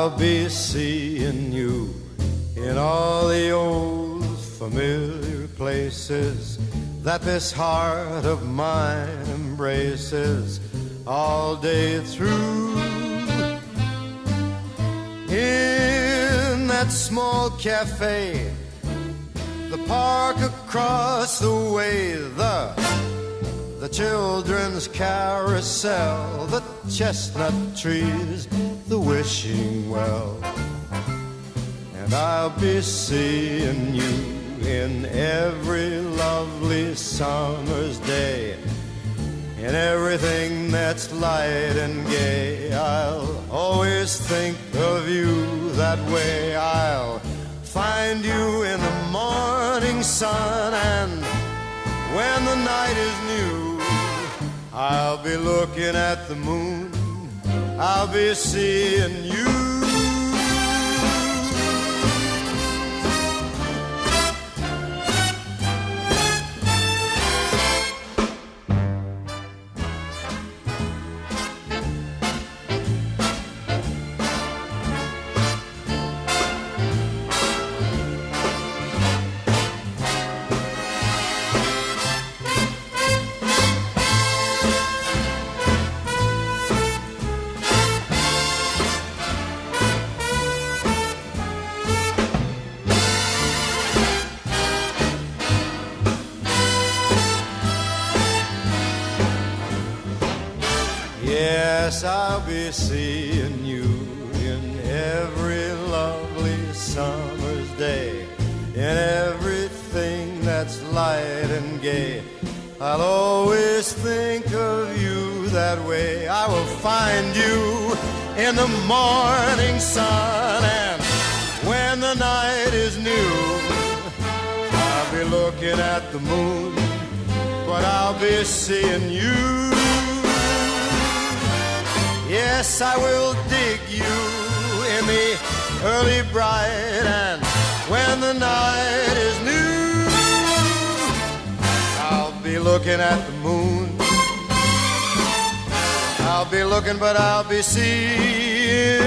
I'll be seeing you in all the old familiar places that this heart of mine embraces all day through. In that small cafe, the park across the way, the the children's carousel, the chestnut trees, the wishing well. And I'll be seeing you in every lovely summer's day. In everything that's light and gay, I'll always think of you that way. I'll find you in the morning sun, and when the night is new, I'll be looking at the moon. I'll be seeing you. Yes, I'll be seeing you in every lovely summer's day, in everything that's light and gay. I'll always think of you that way. I will find you in the morning sun, and when the night is new, I'll be looking at the moon, but I'll be seeing you. Yes, I will dig you in the early bright and when the night is new, I'll be looking at the moon. I'll be looking, but I'll be seeing